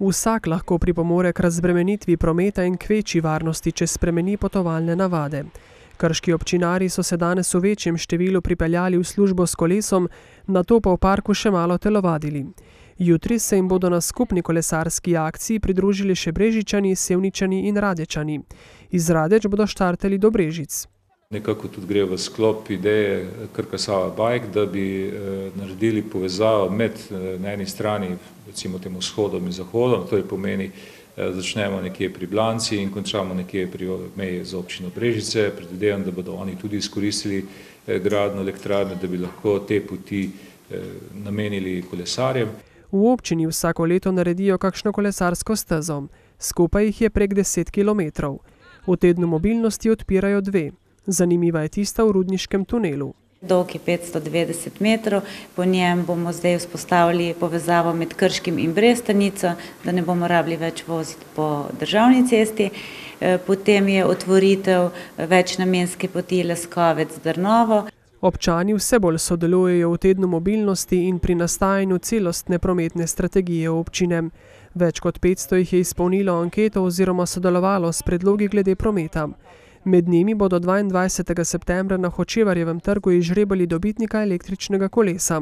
Vsak lahko pripomore k razbremenitvi prometa in k večji varnosti, če spremeni potovalne navade. Krški občinari so se danes v večjem številu pripeljali v službo s kolesom, na to pa v parku še malo telovadili. Jutri se jim bodo na skupni kolesarski akciji pridružili še Brežičani, Sevničani in Radečani. Iz Radeč bodo štartali do Brežic. Nekako tudi gre v sklop ideje Krkasava Bike, da bi eh, naredili povezavo med eh, na eni strani recimo temu vzhodom in zahodom, to je pomeni, eh, začnemo nekje pri Blanci in končamo nekje pri meji z občino Brežice. Predvidevam, da bodo oni tudi izkoristili gradno elektrarne, da bi lahko te poti namenili kolesarjem. V občini vsako leto naredijo kakšno kolesarsko stezo. Skupaj jih je prek 10 kilometrov. V tednu mobilnosti odpirajo dve. Zanimiva je tista v rudniškem tunelu. Dolg je 590 metrov, po njem bomo zdaj vzpostavili povezavo med Krškim in Brestanico, da ne bomo rabili več voziti po državni cesti. Potem je otvoritev večnamenske poti Leskovec-Drnovo. Občani vse bolj sodelujejo v tednu mobilnosti in pri nastajanju celostne prometne strategije občine. Več kot 500 jih je izpolnilo anketo oziroma sodelovalo s predlogi glede prometa. Med njimi bodo 22. septembra na Hočevarjevem trgu izžrebali dobitnika električnega kolesa.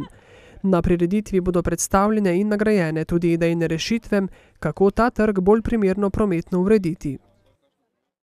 Na prireditvi bodo predstavljene in nagrajene tudi idejne rešitve, kako ta trg bolj primerno prometno urediti.